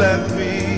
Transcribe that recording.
left me.